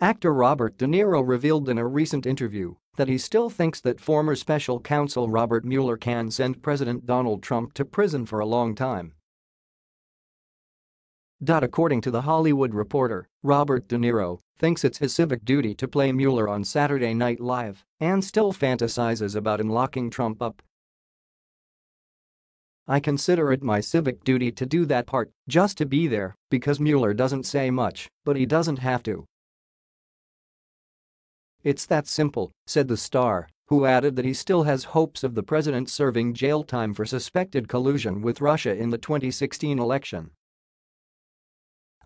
Actor Robert De Niro revealed in a recent interview that he still thinks that former special counsel Robert Mueller can send President Donald Trump to prison for a long time. According to The Hollywood Reporter, Robert De Niro thinks it's his civic duty to play Mueller on Saturday Night Live and still fantasizes about him locking Trump up. I consider it my civic duty to do that part, just to be there, because Mueller doesn't say much, but he doesn't have to. It's that simple, said the star, who added that he still has hopes of the president serving jail time for suspected collusion with Russia in the 2016 election.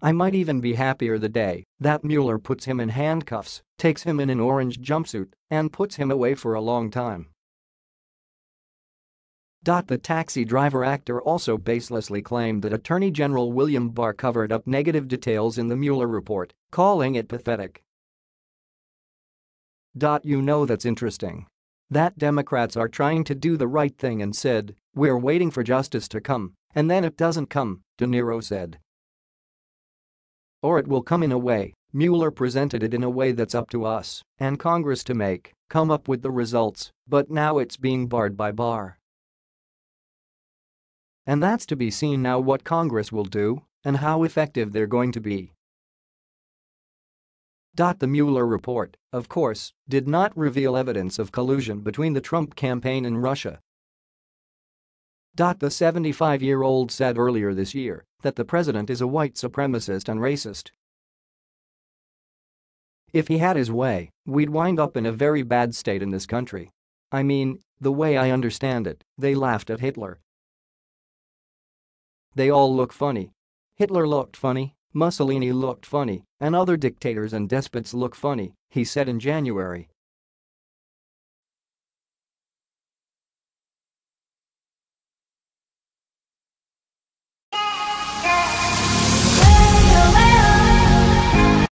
I might even be happier the day that Mueller puts him in handcuffs, takes him in an orange jumpsuit, and puts him away for a long time. The taxi driver actor also baselessly claimed that Attorney General William Barr covered up negative details in the Mueller report, calling it pathetic. You know that's interesting. That Democrats are trying to do the right thing and said, we're waiting for justice to come, and then it doesn't come, De Niro said. Or it will come in a way, Mueller presented it in a way that's up to us and Congress to make, come up with the results, but now it's being barred by Barr. And that's to be seen now what Congress will do and how effective they're going to be. The Mueller report, of course, did not reveal evidence of collusion between the Trump campaign and Russia. The 75-year-old said earlier this year that the president is a white supremacist and racist. If he had his way, we'd wind up in a very bad state in this country. I mean, the way I understand it, they laughed at Hitler. They all look funny. Hitler looked funny, Mussolini looked funny, and other dictators and despots look funny, he said in January.